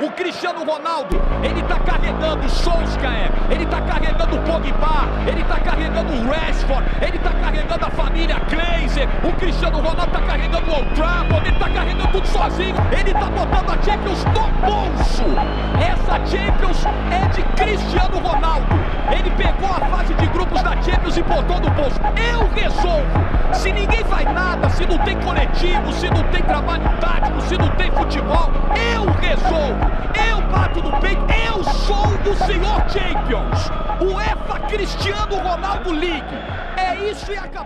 O Cristiano Ronaldo, ele tá carregando o Solskjaer, ele tá carregando o Pogba, ele tá carregando o Rashford, ele tá carregando a família Glazer, o Cristiano Ronaldo tá carregando o Old Trafford, ele tá carregando tudo sozinho, ele tá botando a Champions no bolso. Essa Champions é de Cristiano Ronaldo. Ele pegou a fase de grupos da Champions e botou no bolso. Eu resolvo. Se ninguém faz nada, se não tem coletivo, se não tem trabalho tático, se não tem futebol, eu senhor Champions. O EFA Cristiano Ronaldo League. É isso e acabou.